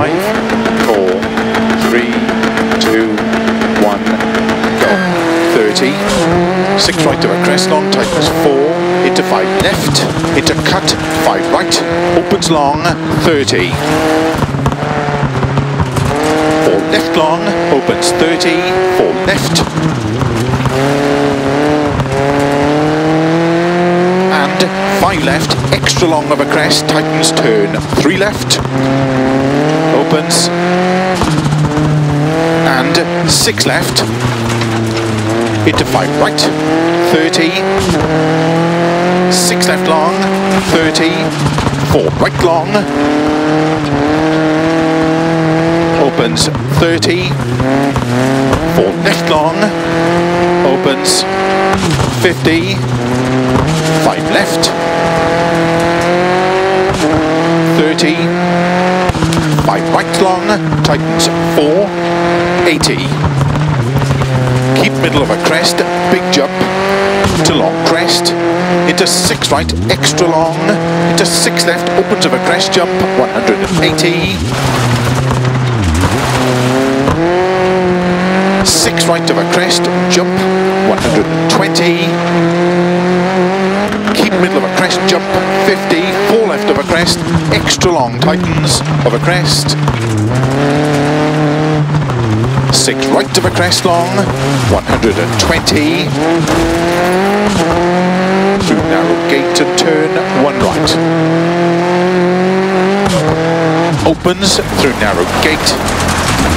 Five, four, three, two, one, go. 30. Six right of a crest long, tightens four, into five left, into cut, five right, opens long, 30. Four left long, opens 30, four left. And five left, extra long of a crest, tightens turn, three left, opens, and six left, into five. Right, 30, six left long, 30, four. Right long, opens. 30, four. Left long, opens. 50, five left, 30, five right long, tightens four, 80 keep middle of a crest, big jump to long crest, into six right, extra long, into six left, opens of a crest jump, 180. Six right of a crest, jump, 120. Keep middle of a crest, jump, 50. Four left of a crest, extra long, tightens of a crest six right of a crest long, 120. Through narrow gate to turn, one right. Opens through narrow gate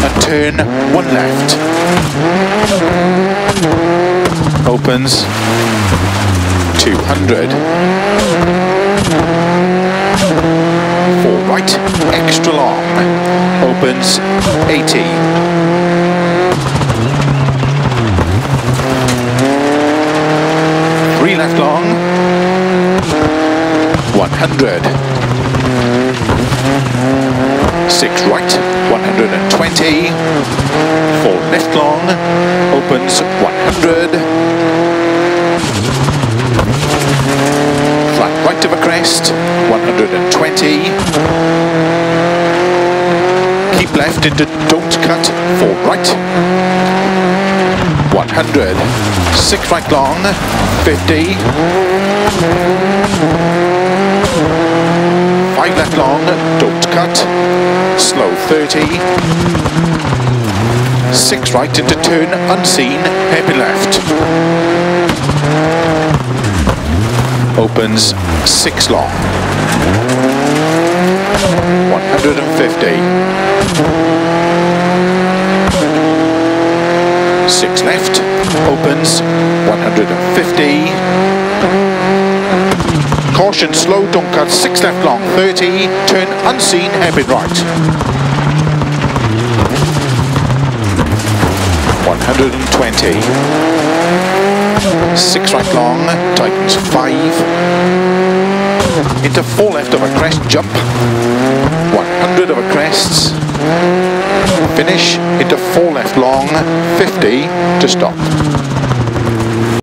and turn, one left. Opens, 200. Right, extra long. Opens, 80. Three left long. 100. Six right, 120. Four left long, opens 100. Flat right of a crest, 120. Keep left into don't cut, four right. 100. Six right long, 50. Five left long, don't cut. Slow 30. Six right into turn, unseen, heavy left. Opens six long. 150 six left, opens, 150. Caution, slow, don't cut, six left long, 30, turn unseen, hairpin right. 120. Six right long, tightens five. Into four left of a crest, jump. 100 of a crests. Finish into four left long, 50 to stop.